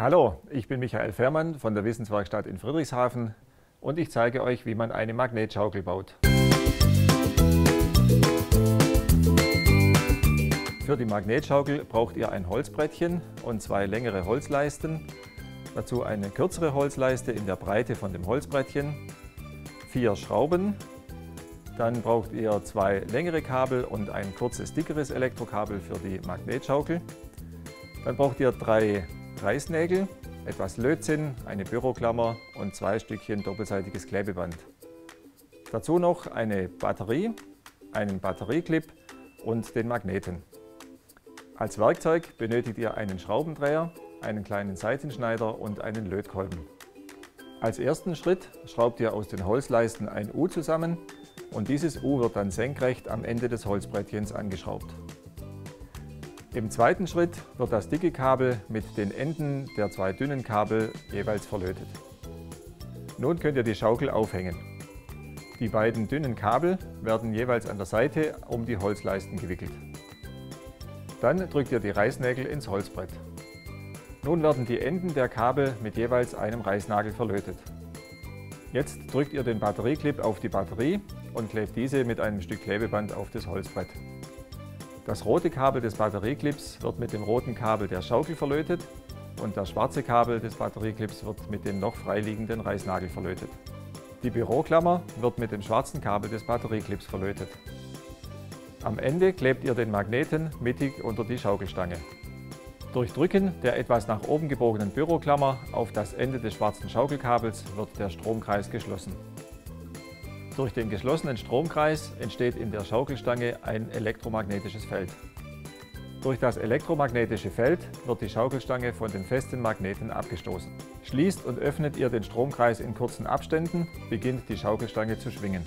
Hallo, ich bin Michael Fährmann von der Wissenswerkstatt in Friedrichshafen und ich zeige euch, wie man eine Magnetschaukel baut. Für die Magnetschaukel braucht ihr ein Holzbrettchen und zwei längere Holzleisten, dazu eine kürzere Holzleiste in der Breite von dem Holzbrettchen, vier Schrauben, dann braucht ihr zwei längere Kabel und ein kurzes, dickeres Elektrokabel für die Magnetschaukel. Dann braucht ihr drei Reißnägel, etwas Lötzinn, eine Büroklammer und zwei Stückchen doppelseitiges Klebeband. Dazu noch eine Batterie, einen Batterieclip und den Magneten. Als Werkzeug benötigt ihr einen Schraubendreher, einen kleinen Seitenschneider und einen Lötkolben. Als ersten Schritt schraubt ihr aus den Holzleisten ein U zusammen und dieses U wird dann senkrecht am Ende des Holzbrettchens angeschraubt. Im zweiten Schritt wird das dicke Kabel mit den Enden der zwei dünnen Kabel jeweils verlötet. Nun könnt ihr die Schaukel aufhängen. Die beiden dünnen Kabel werden jeweils an der Seite um die Holzleisten gewickelt. Dann drückt ihr die Reißnägel ins Holzbrett. Nun werden die Enden der Kabel mit jeweils einem Reißnagel verlötet. Jetzt drückt ihr den Batterieclip auf die Batterie und klebt diese mit einem Stück Klebeband auf das Holzbrett. Das rote Kabel des Batterieclips wird mit dem roten Kabel der Schaukel verlötet und das schwarze Kabel des Batterieclips wird mit dem noch freiliegenden Reißnagel verlötet. Die Büroklammer wird mit dem schwarzen Kabel des Batterieclips verlötet. Am Ende klebt ihr den Magneten mittig unter die Schaukelstange. Durch Drücken der etwas nach oben gebogenen Büroklammer auf das Ende des schwarzen Schaukelkabels wird der Stromkreis geschlossen. Durch den geschlossenen Stromkreis entsteht in der Schaukelstange ein elektromagnetisches Feld. Durch das elektromagnetische Feld wird die Schaukelstange von den festen Magneten abgestoßen. Schließt und öffnet ihr den Stromkreis in kurzen Abständen, beginnt die Schaukelstange zu schwingen.